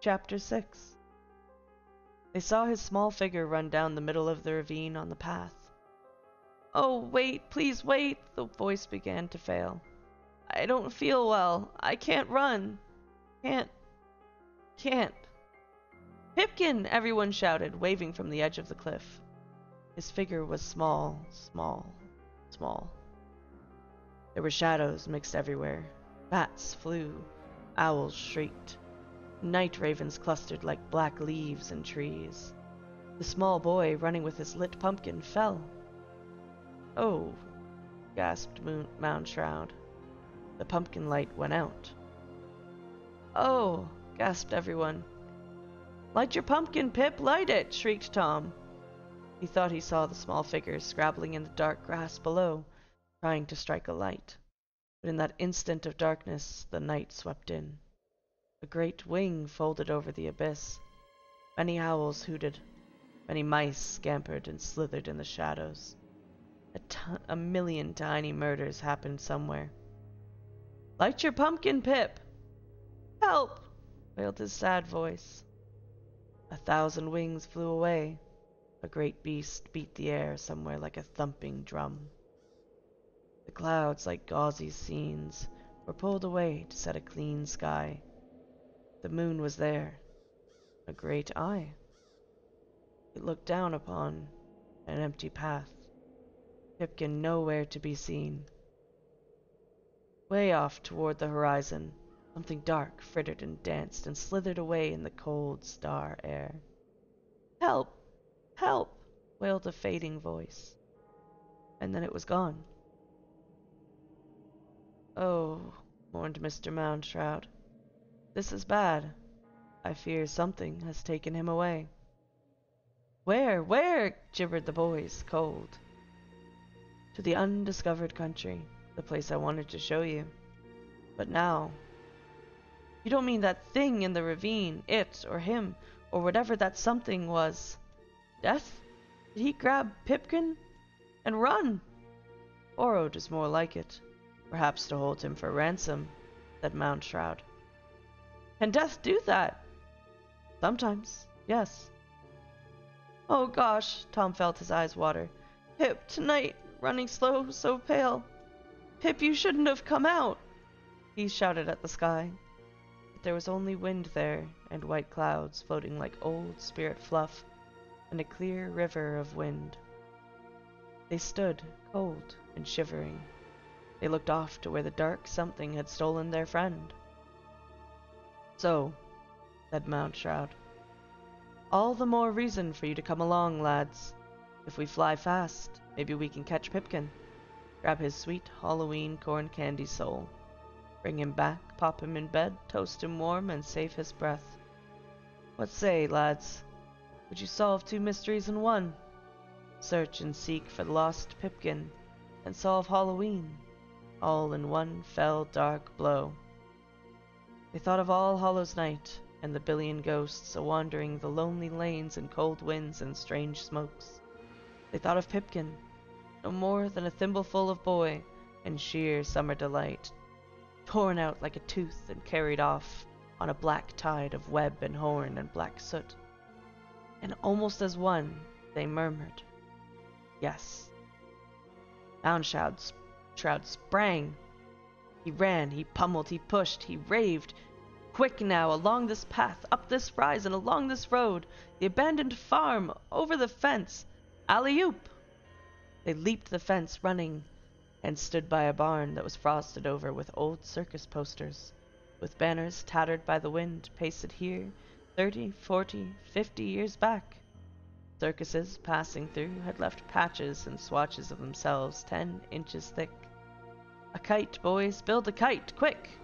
Chapter 6 They saw his small figure run down the middle of the ravine on the path. Oh, wait, please wait, the voice began to fail. I don't feel well. I can't run. Can't. Can't. Pipkin! everyone shouted, waving from the edge of the cliff. His figure was small, small, small. There were shadows mixed everywhere. Bats flew. Owls shrieked. Night ravens clustered like black leaves in trees. The small boy, running with his lit pumpkin, fell. Oh, gasped Moon Shroud. The pumpkin light went out. Oh, gasped everyone. Light your pumpkin, Pip, light it, shrieked Tom. He thought he saw the small figures scrabbling in the dark grass below, trying to strike a light. But in that instant of darkness, the night swept in. Great wing folded over the abyss. Many owls hooted. Many mice scampered and slithered in the shadows. A, a million tiny murders happened somewhere. Light your pumpkin, Pip! Help! wailed his sad voice. A thousand wings flew away. A great beast beat the air somewhere like a thumping drum. The clouds, like gauzy scenes, were pulled away to set a clean sky. The moon was there, a great eye. It looked down upon an empty path. Pipkin nowhere to be seen. Way off toward the horizon, something dark frittered and danced and slithered away in the cold star air. Help! Help! wailed a fading voice. And then it was gone. Oh, mourned Mr. Moundshroud. This is bad. I fear something has taken him away. Where? Where? gibbered the boys, cold. To the undiscovered country the place I wanted to show you. But now... You don't mean that thing in the ravine, it, or him, or whatever that something was. Death? Did he grab Pipkin? And run? Borrowed is more like it. Perhaps to hold him for ransom, said Moundshroud. Can death do that? Sometimes, yes. Oh gosh, Tom felt his eyes water. Pip, tonight, running slow, so pale. Pip, you shouldn't have come out! He shouted at the sky. But there was only wind there, and white clouds floating like old spirit fluff, and a clear river of wind. They stood, cold and shivering. They looked off to where the dark something had stolen their friend. So, said Moundshroud, all the more reason for you to come along, lads. If we fly fast, maybe we can catch Pipkin. Grab his sweet Halloween corn candy soul. Bring him back, pop him in bed, toast him warm, and save his breath. What say, lads? Would you solve two mysteries in one? Search and seek for the lost Pipkin, and solve Halloween, all in one fell dark blow. They thought of All Hallows Night, and the billion ghosts a-wandering the lonely lanes in cold winds and strange smokes. They thought of Pipkin, no more than a thimbleful of boy and sheer summer delight, torn out like a tooth and carried off on a black tide of web and horn and black soot. And almost as one, they murmured, Yes. Moundshroud Shroud sprang. He ran, he pummeled, he pushed, he raved. Quick now, along this path, up this rise, and along this road, the abandoned farm, over the fence. Alley-oop! They leaped the fence, running, and stood by a barn that was frosted over with old circus posters, with banners tattered by the wind, pasted here thirty, forty, fifty years back. Circuses passing through had left patches and swatches of themselves ten inches thick. A kite, boys, build a kite, quick!